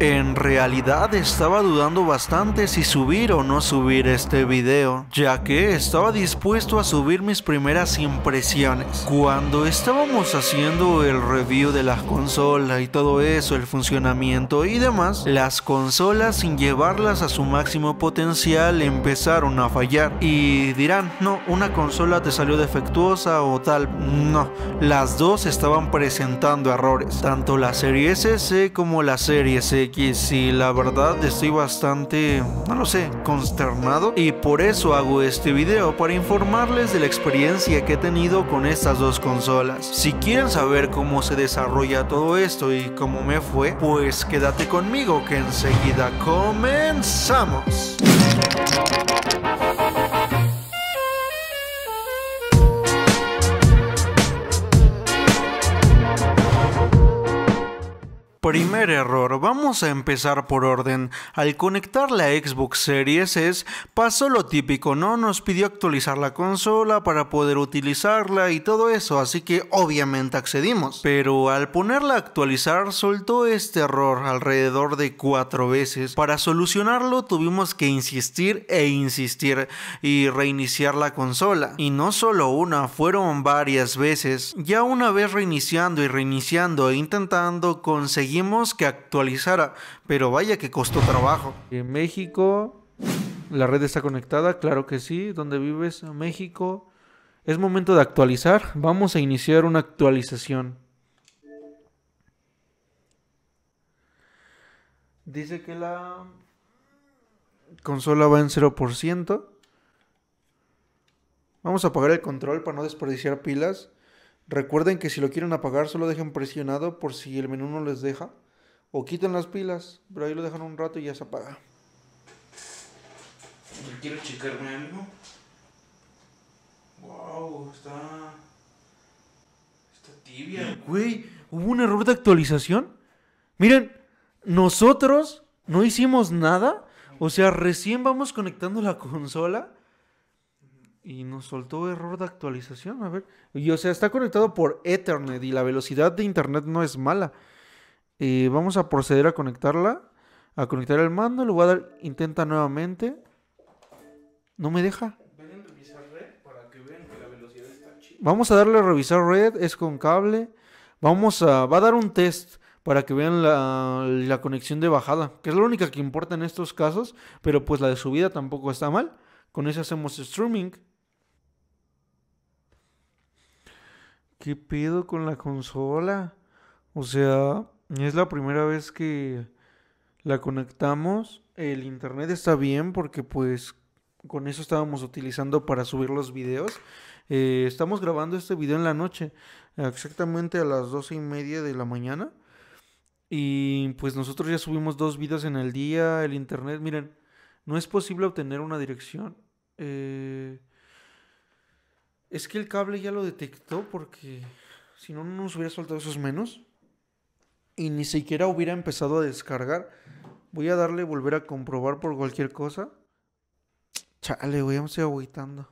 En realidad estaba dudando bastante si subir o no subir este video, ya que estaba dispuesto a subir mis primeras impresiones. Cuando estábamos haciendo el review de la consola y todo eso, el funcionamiento y demás, las consolas sin llevarlas a su máximo potencial empezaron a fallar. Y dirán, no, una consola te salió defectuosa o tal. No, las dos estaban presentando errores, tanto la serie S como la serie C y la verdad estoy bastante, no lo sé, consternado y por eso hago este video para informarles de la experiencia que he tenido con estas dos consolas. Si quieren saber cómo se desarrolla todo esto y cómo me fue, pues quédate conmigo que enseguida comenzamos. Primer error, vamos a empezar por orden. Al conectar la Xbox Series S pasó lo típico, ¿no? Nos pidió actualizar la consola para poder utilizarla y todo eso, así que obviamente accedimos. Pero al ponerla a actualizar soltó este error alrededor de cuatro veces. Para solucionarlo tuvimos que insistir e insistir y reiniciar la consola. Y no solo una, fueron varias veces. Ya una vez reiniciando y reiniciando e intentando conseguir que actualizara, pero vaya que costó trabajo. En México, la red está conectada, claro que sí. ¿Dónde vives? México. Es momento de actualizar. Vamos a iniciar una actualización. Dice que la consola va en 0%. Vamos a apagar el control para no desperdiciar pilas. Recuerden que si lo quieren apagar, solo dejen presionado por si el menú no les deja. O quiten las pilas, pero ahí lo dejan un rato y ya se apaga. Quiero checarme algo. Wow, está. Está tibia. Güey, hubo un error de actualización. Miren, nosotros no hicimos nada. O sea, recién vamos conectando la consola y nos soltó error de actualización. A ver. Y o sea, está conectado por Ethernet y la velocidad de internet no es mala. Eh, vamos a proceder a conectarla. A conectar el mando. Le voy a dar. Intenta nuevamente. No me deja. Vamos a darle a revisar red. Es con cable. Vamos a. Va a dar un test para que vean la, la conexión de bajada. Que es la única que importa en estos casos. Pero pues la de subida tampoco está mal. Con eso hacemos streaming. ¿Qué pedo con la consola? O sea, es la primera vez que la conectamos. El internet está bien porque pues con eso estábamos utilizando para subir los videos. Eh, estamos grabando este video en la noche, exactamente a las doce y media de la mañana. Y pues nosotros ya subimos dos videos en el día. El internet, miren, no es posible obtener una dirección. Eh, es que el cable ya lo detectó porque si no, no nos hubiera soltado esos menos. Y ni siquiera hubiera empezado a descargar. Voy a darle volver a comprobar por cualquier cosa. Chale, voy a estoy agüitando.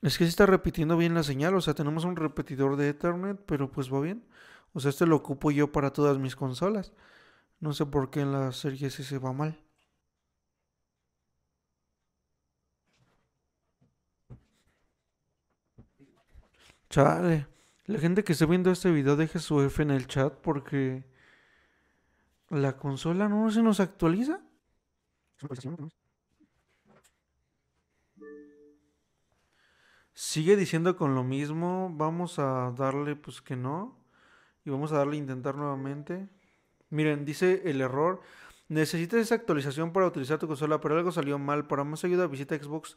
Es que se está repitiendo bien la señal. O sea, tenemos un repetidor de Ethernet, pero pues va bien. O sea, este lo ocupo yo para todas mis consolas. No sé por qué en la serie S se va mal. Chale. La gente que esté viendo este video deje su F en el chat porque la consola no se nos actualiza. Sigue diciendo con lo mismo. Vamos a darle pues que no. Y vamos a darle a intentar nuevamente. Miren, dice el error. Necesitas esa actualización para utilizar tu consola, pero algo salió mal. Para más ayuda visita Xbox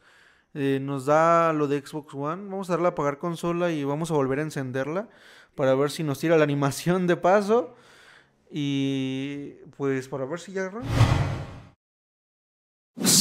eh, nos da lo de Xbox One. Vamos a darle a apagar consola y vamos a volver a encenderla para ver si nos tira la animación de paso. Y pues para ver si ya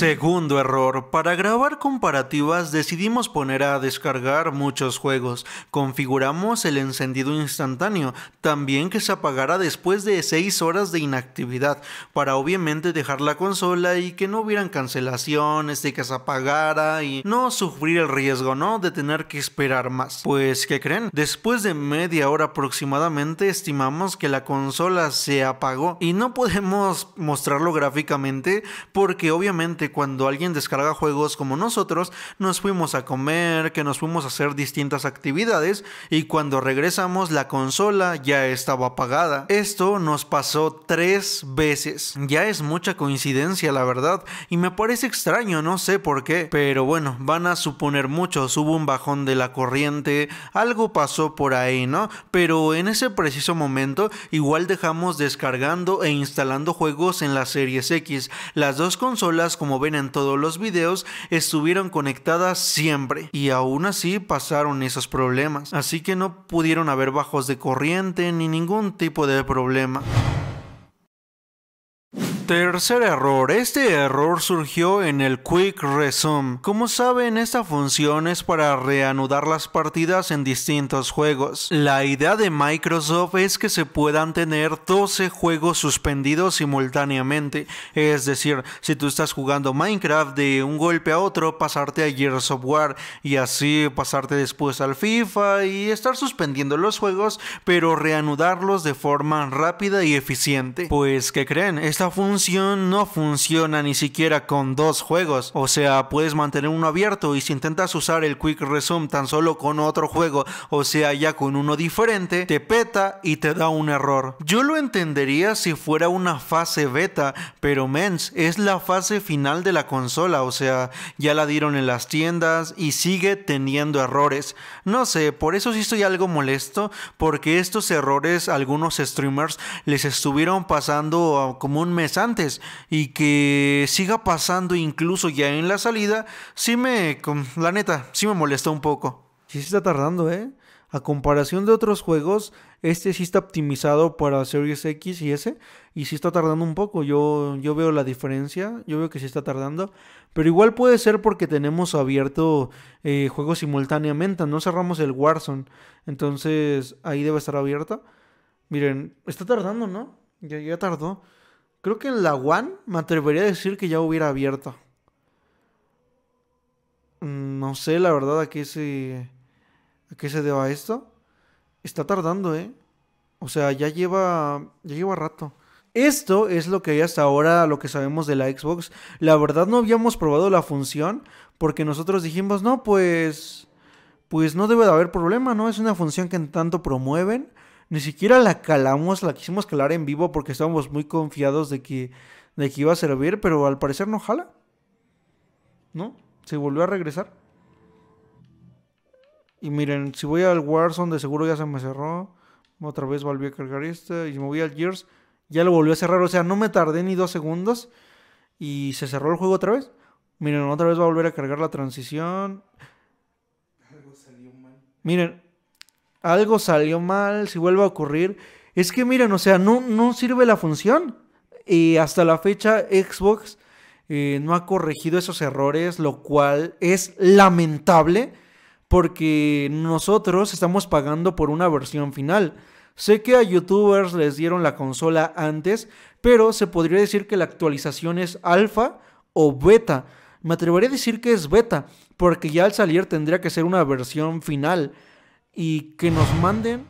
Segundo error, para grabar comparativas decidimos poner a descargar muchos juegos. Configuramos el encendido instantáneo, también que se apagara después de 6 horas de inactividad, para obviamente dejar la consola y que no hubieran cancelaciones, de que se apagara y no sufrir el riesgo, ¿no? De tener que esperar más. Pues, ¿qué creen? Después de media hora aproximadamente estimamos que la consola se apagó y no podemos mostrarlo gráficamente porque obviamente cuando alguien descarga juegos como nosotros, nos fuimos a comer, que nos fuimos a hacer distintas actividades y cuando regresamos la consola ya estaba apagada. Esto nos pasó tres veces. Ya es mucha coincidencia, la verdad, y me parece extraño, no sé por qué, pero bueno, van a suponer muchos, hubo un bajón de la corriente, algo pasó por ahí, ¿no? Pero en ese preciso momento igual dejamos descargando e instalando juegos en la Series X. Las dos consolas como ven en todos los videos, estuvieron conectadas siempre y aún así pasaron esos problemas. Así que no pudieron haber bajos de corriente ni ningún tipo de problema. Tercer error. Este error surgió en el Quick Resume. Como saben, esta función es para reanudar las partidas en distintos juegos. La idea de Microsoft es que se puedan tener 12 juegos suspendidos simultáneamente. Es decir, si tú estás jugando Minecraft de un golpe a otro, pasarte a Gears of War y así pasarte después al FIFA y estar suspendiendo los juegos, pero reanudarlos de forma rápida y eficiente. Pues, ¿qué creen? Esta función no funciona ni siquiera con dos juegos. O sea, puedes mantener uno abierto y si intentas usar el Quick Resume tan solo con otro juego, o sea, ya con uno diferente, te peta y te da un error. Yo lo entendería si fuera una fase beta, pero mens, es la fase final de la consola, o sea, ya la dieron en las tiendas y sigue teniendo errores. No sé, por eso sí estoy algo molesto, porque estos errores algunos streamers les estuvieron pasando como un mes antes y que siga pasando incluso ya en la salida, sí me, la neta, sí me molesta un poco. Sí está tardando, ¿eh? A comparación de otros juegos, este sí está optimizado para Series X y S. Y sí está tardando un poco. Yo, yo veo la diferencia. Yo veo que sí está tardando. Pero igual puede ser porque tenemos abierto eh, juegos simultáneamente. No cerramos el Warzone. Entonces ahí debe estar abierto. Miren, está tardando, ¿no? Ya, ya tardó. Creo que en la One me atrevería a decir que ya hubiera abierto. Mm, no sé, la verdad, a qué se. a qué se deba esto. Está tardando, ¿eh? O sea, ya lleva. ya lleva rato. Esto es lo que hay hasta ahora, lo que sabemos de la Xbox. La verdad no habíamos probado la función porque nosotros dijimos, no, pues... Pues no debe de haber problema, ¿no? Es una función que en tanto promueven. Ni siquiera la calamos, la quisimos calar en vivo porque estábamos muy confiados de que, de que iba a servir, pero al parecer no jala. ¿No? Se volvió a regresar. Y miren, si voy al Warzone, de seguro ya se me cerró. Otra vez volví a cargar este. Y si me voy al Gears, ya lo volvió a cerrar. O sea, no me tardé ni dos segundos. Y se cerró el juego otra vez. Miren, otra vez va a volver a cargar la transición. Miren, algo salió mal, si vuelve a ocurrir. Es que miren, o sea, no, no sirve la función. Y hasta la fecha Xbox eh, no ha corregido esos errores, lo cual es lamentable porque nosotros estamos pagando por una versión final. Sé que a youtubers les dieron la consola antes, pero se podría decir que la actualización es alfa o beta. Me atrevería a decir que es beta, porque ya al salir tendría que ser una versión final y que nos manden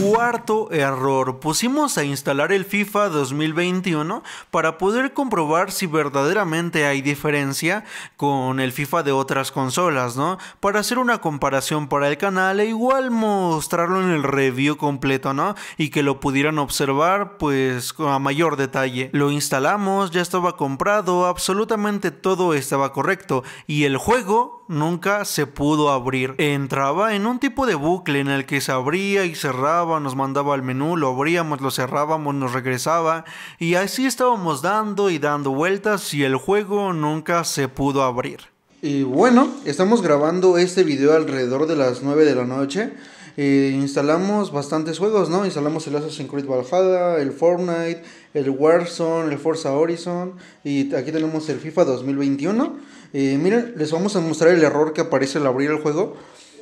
Cuarto error, pusimos a instalar el FIFA 2021 para poder comprobar si verdaderamente hay diferencia con el FIFA de otras consolas, ¿no? Para hacer una comparación para el canal e igual mostrarlo en el review completo, ¿no? Y que lo pudieran observar pues a mayor detalle. Lo instalamos, ya estaba comprado, absolutamente todo estaba correcto y el juego nunca se pudo abrir. Entraba en un tipo de bucle en el que se abría y cerraba nos mandaba al menú, lo abríamos, lo cerrábamos, nos regresaba y así estábamos dando y dando vueltas y el juego nunca se pudo abrir. Y bueno, estamos grabando este video alrededor de las 9 de la noche. eh, instalamos bastantes juegos, ¿no? Instalamos el Assassin's Creed Valhalla, el Fortnite, el Warzone, el Forza Horizon y aquí tenemos el FIFA 2021. Miren, les vamos a mostrar el error que aparece al abrir el juego.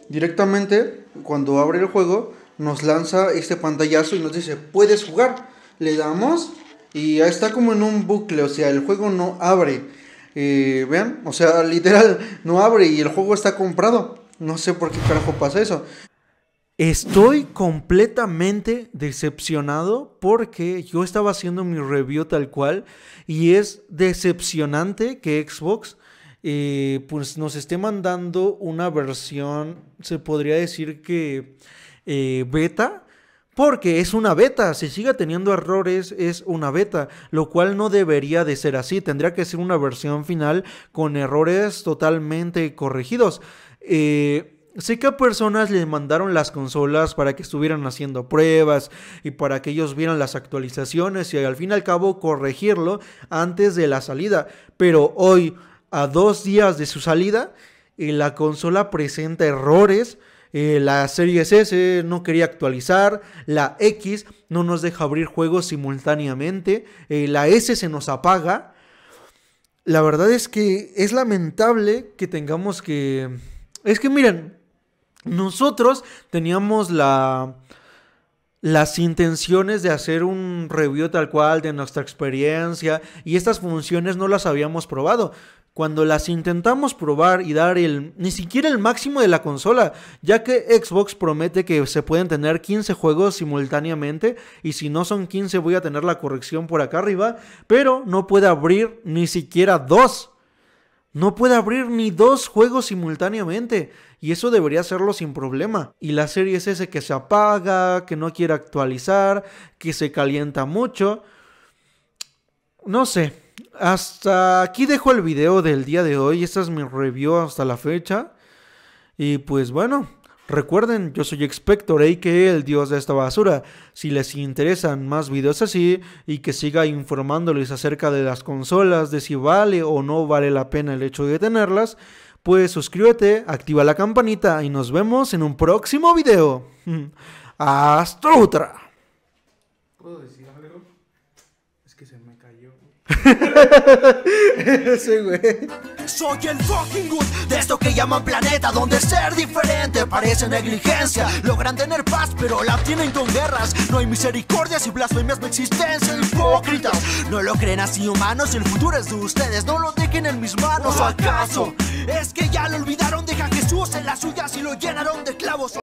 Directamente, cuando abre el juego, nos lanza este pantallazo y nos dice, puedes jugar. Le damos y está como en un bucle, o sea, el juego no abre. Vean, o sea, literal, no abre y el juego está comprado. No sé por qué carajo pasa eso. Estoy completamente decepcionado porque yo estaba haciendo mi review tal cual y es decepcionante que Xbox eh, pues nos esté mandando una versión, se podría decir que eh, beta, porque es una beta, si sigue teniendo errores es una beta, lo cual no debería de ser así, tendría que ser una versión final con errores totalmente corregidos. Eh, Sé que a personas les mandaron las consolas para que estuvieran haciendo pruebas y para que ellos vieran las actualizaciones y al fin y al cabo corregirlo antes de la salida. Pero hoy, a dos días de su salida, eh, la consola presenta errores. Eh, la serie S no quería actualizar, la X no nos deja abrir juegos simultáneamente, eh, la S se nos apaga. La verdad es que es lamentable que tengamos que... Es que miren, nosotros teníamos la, las intenciones de hacer un review tal cual de nuestra experiencia y estas funciones no las habíamos probado. Cuando las intentamos probar y dar el ni siquiera el máximo de la consola, ya que Xbox promete que se pueden tener 15 juegos simultáneamente y si no son 15 voy a tener la corrección por acá arriba, pero no puede abrir ni siquiera dos. No puede abrir ni dos juegos simultáneamente. Y eso debería hacerlo sin problema. Y la serie es ese que se apaga, que no quiere actualizar, que se calienta mucho. No sé. Hasta aquí dejo el video del día de hoy. Esta es mi review hasta la fecha. Y pues bueno, Recuerden, yo soy Expector, que el dios de esta basura. Si les interesan más videos así y que siga informándoles acerca de las consolas, de si vale o no vale la pena el hecho de tenerlas, pues suscríbete, activa la campanita y nos vemos en un próximo video. Hasta otra. ¿Puedo decir algo? Es que se me güey. Soy el fucking good de esto que llaman planeta, donde ser diferente parece negligencia. Logran tener paz, pero la tienen con guerras. No hay misericordias y blasfemias de existencia. Hipócritas, no lo creen así humanos. El futuro es de ustedes, no lo dejen en mis manos. ¿Acaso es que ya lo olvidaron? Deja a Jesús en las suyas y lo llenaron de clavos.